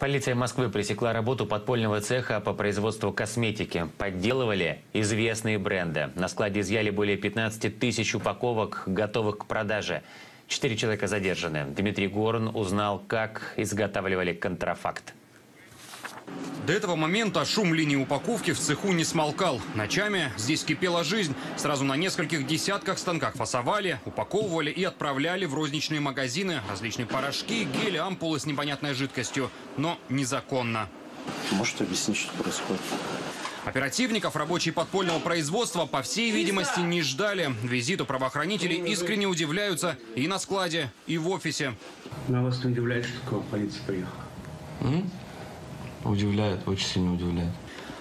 Полиция Москвы пресекла работу подпольного цеха по производству косметики. Подделывали известные бренды. На складе изъяли более 15 тысяч упаковок, готовых к продаже. Четыре человека задержаны. Дмитрий Горн узнал, как изготавливали контрафакт. До этого момента шум линии упаковки в цеху не смолкал. Ночами здесь кипела жизнь. Сразу на нескольких десятках станках фасовали, упаковывали и отправляли в розничные магазины различные порошки, гели, ампулы с непонятной жидкостью. Но незаконно. Можете объяснить, что происходит? Оперативников рабочие подпольного производства, по всей видимости, не ждали. Визиту правоохранителей искренне удивляются и на складе, и в офисе. Но вас не удивляет, что такого полиция приехала? Удивляет, очень сильно удивляет.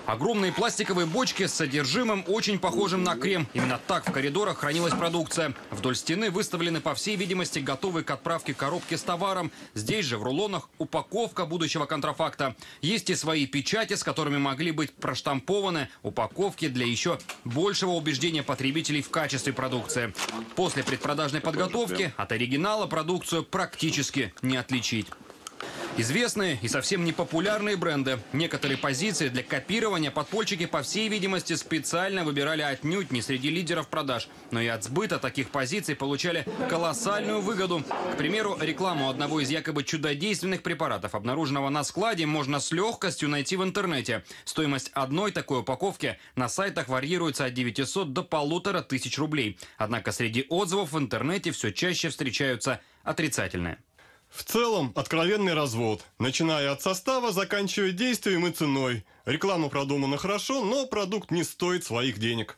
Огромные пластиковые бочки с содержимым, очень похожим на крем. Именно так в коридорах хранилась продукция. Вдоль стены выставлены, по всей видимости, готовые к отправке коробки с товаром. Здесь же в рулонах упаковка будущего контрафакта. Есть и свои печати, с которыми могли быть проштампованы упаковки для еще большего убеждения потребителей в качестве продукции. После предпродажной подготовки от оригинала продукцию практически не отличить. Известные и совсем не популярные бренды. Некоторые позиции для копирования подпольщики, по всей видимости, специально выбирали отнюдь не среди лидеров продаж. Но и от сбыта таких позиций получали колоссальную выгоду. К примеру, рекламу одного из якобы чудодейственных препаратов, обнаруженного на складе, можно с легкостью найти в интернете. Стоимость одной такой упаковки на сайтах варьируется от 900 до полутора тысяч рублей. Однако среди отзывов в интернете все чаще встречаются отрицательные. В целом, откровенный развод, начиная от состава, заканчивая действием и ценой. Реклама продумана хорошо, но продукт не стоит своих денег.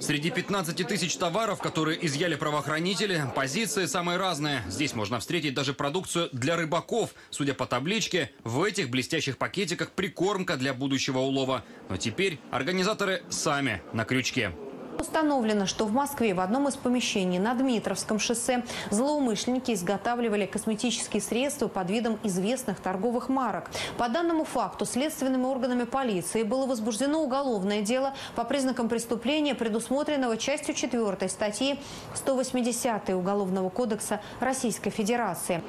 Среди 15 тысяч товаров, которые изъяли правоохранители, позиции самые разные. Здесь можно встретить даже продукцию для рыбаков. Судя по табличке, в этих блестящих пакетиках прикормка для будущего улова. Но теперь организаторы сами на крючке. Установлено, что в Москве в одном из помещений на Дмитровском шоссе злоумышленники изготавливали косметические средства под видом известных торговых марок. По данному факту следственными органами полиции было возбуждено уголовное дело по признакам преступления, предусмотренного частью 4 статьи 180 Уголовного кодекса Российской Федерации.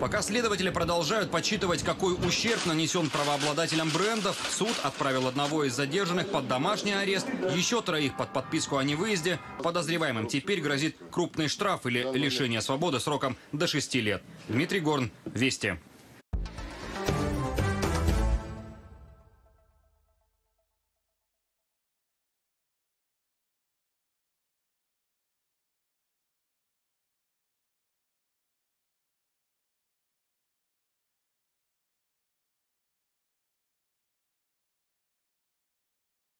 Пока следователи продолжают подсчитывать, какой ущерб нанесен правообладателям брендов, суд отправил одного из задержанных под домашний арест, еще троих под подписку о невыезде. Подозреваемым теперь грозит крупный штраф или лишение свободы сроком до 6 лет. Дмитрий Горн, Вести.